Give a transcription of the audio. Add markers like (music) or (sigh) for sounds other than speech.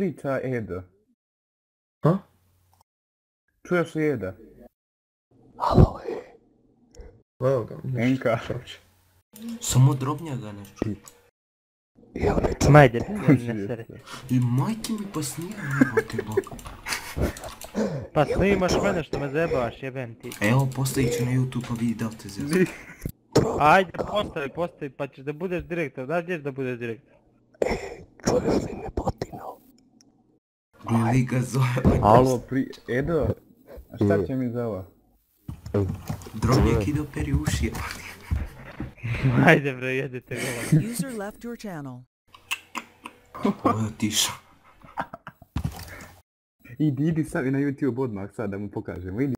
priča Edo? Ha? Čuješ li Eda? Evo ga. nešto, Enka. Samo drobnjaga ne čuje. Majde, (laughs) ne sere. I majke mi pa snimam jebote bok. (laughs) Pa snimaš mene što me zebavaš, jebem ti. Evo postavit ću na YouTube pa vidi da li te zezam. Ajde, postavi, postavi, pa ćeš da budeš direktor. Da gdješ da budeš direktor? Gledi ga zove. Alo, pri... Edo? A šta će mi za ovo? Drobnjak ide operi uši jebote. (laughs) Ajde bre, jedite gola. User left your channel. Ovo je otišao. Idi, idi sad i na YouTube odmah sad da mu pokažemo. Idi.